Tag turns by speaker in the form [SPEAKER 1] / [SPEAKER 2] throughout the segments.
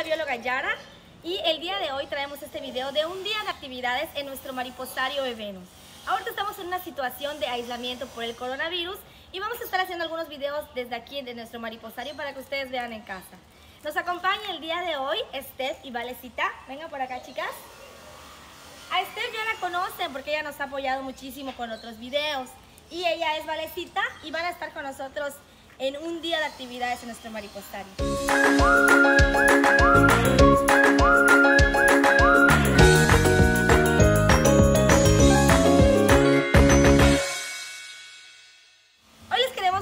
[SPEAKER 1] la bióloga Yara y el día de hoy traemos este video de un día de actividades en nuestro mariposario de Venus. Ahorita estamos en una situación de aislamiento por el coronavirus y vamos a estar haciendo algunos videos desde aquí de nuestro mariposario para que ustedes vean en casa. Nos acompaña el día de hoy Steph y Valecita. Vengan por acá, chicas. A Steph ya la conocen porque ella nos ha apoyado muchísimo con otros videos. Y ella es Valecita y van a estar con nosotros en un día de actividades en nuestro mariposario.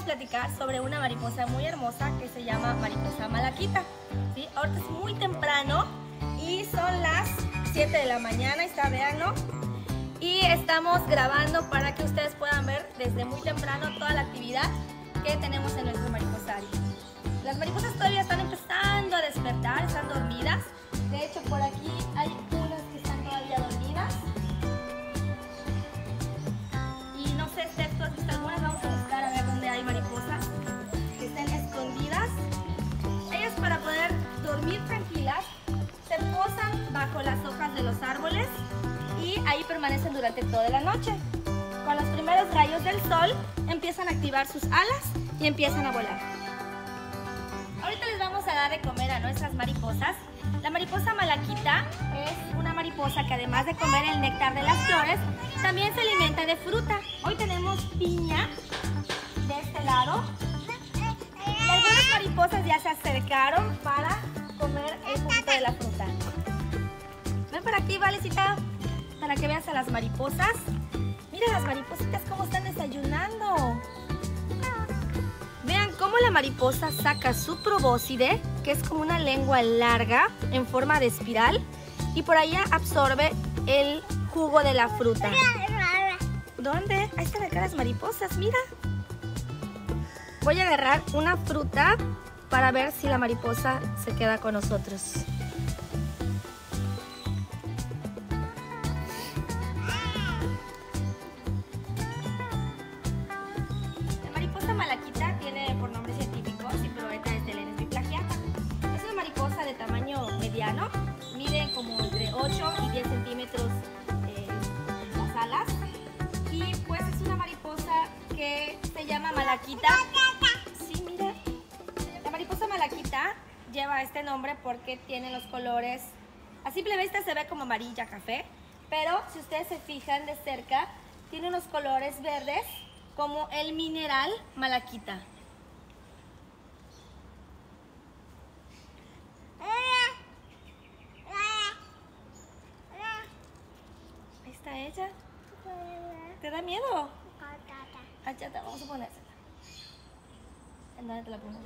[SPEAKER 1] Platicar sobre una mariposa muy hermosa que se llama mariposa malaquita. ¿sí? Ahorita es muy temprano y son las 7 de la mañana, está, véanlo. Y estamos grabando para que ustedes puedan ver desde muy temprano toda la actividad que tenemos en nuestro mariposario. Las mariposas todavía están empezando ahí permanecen durante toda la noche. Con los primeros rayos del sol empiezan a activar sus alas y empiezan a volar. Ahorita les vamos a dar de comer a nuestras mariposas. La mariposa malaquita es una mariposa que además de comer el néctar de las flores, también se alimenta de fruta. Hoy tenemos piña de este lado. Y algunas mariposas ya se acercaron para comer el juguito de la fruta. Ven por aquí, Valecita, para que veas a las mariposas. Mira las maripositas cómo están desayunando. Vean cómo la mariposa saca su probóscide, que es como una lengua larga en forma de espiral, y por allá absorbe el jugo de la fruta. ¿Dónde? Ahí están acá las mariposas, mira. Voy a agarrar una fruta para ver si la mariposa se queda con nosotros. Mediano, mide como entre 8 y 10 centímetros eh, las alas y pues es una mariposa que se llama malaquita. Sí, mira. La mariposa malaquita lleva este nombre porque tiene los colores, a simple vista se ve como amarilla café, pero si ustedes se fijan de cerca, tiene unos colores verdes como el mineral malaquita. Ahí está ella. ¿Te da miedo? Achata, vamos a ponérsela. ¿En dónde te la pongo?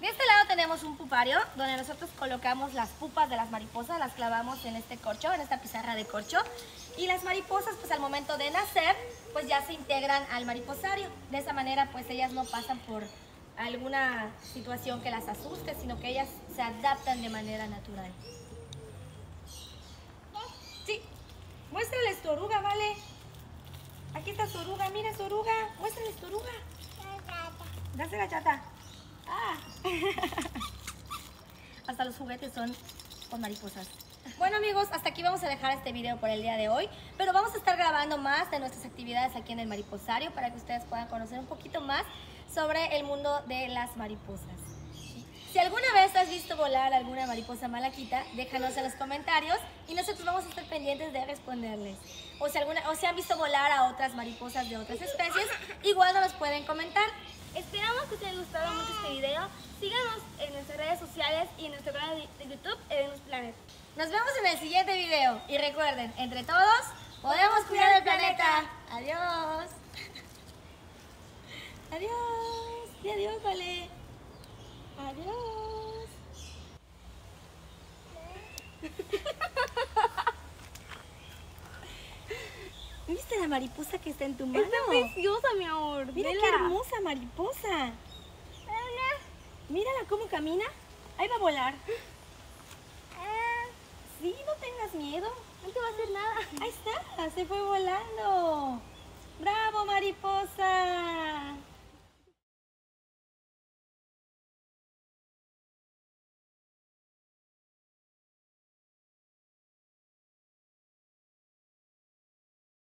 [SPEAKER 1] De este lado tenemos un pupario donde nosotros colocamos las pupas de las mariposas, las clavamos en este corcho, en esta pizarra de corcho y las mariposas pues al momento de nacer pues ya se integran al mariposario. De esa manera pues ellas no pasan por alguna situación que las asuste, sino que ellas se adaptan de manera natural. Sí, muéstrales tu oruga, ¿vale? Aquí está su oruga, mira su oruga, muéstrales tu oruga. Dásela, chata. Ah. Hasta los juguetes son con mariposas. Bueno amigos, hasta aquí vamos a dejar este video por el día de hoy, pero vamos a estar grabando más de nuestras actividades aquí en el mariposario para que ustedes puedan conocer un poquito más sobre el mundo de las mariposas. Si alguna vez has visto volar alguna mariposa malaquita, déjanos en los comentarios y nosotros vamos a estar pendientes de responderles. O si, alguna, o si han visto volar a otras mariposas de otras especies, igual nos pueden comentar.
[SPEAKER 2] Esperamos que os haya gustado mucho este video. Síganos en nuestras redes sociales y en nuestro canal de YouTube, Venus Planet.
[SPEAKER 1] Nos vemos en el siguiente video y recuerden, entre todos podemos cuidar el planeta. Adiós. Adiós. Y adiós, vale. Adiós. ¿Viste la mariposa que está en tu mano?
[SPEAKER 2] Está preciosa, mi amor.
[SPEAKER 1] Mira
[SPEAKER 2] Vela.
[SPEAKER 1] qué hermosa mariposa. Mírala cómo camina. Ahí va a volar. Sí, no tengas miedo.
[SPEAKER 2] No te va a hacer nada.
[SPEAKER 1] Ahí está, se fue volando. ¡Bravo, mariposa!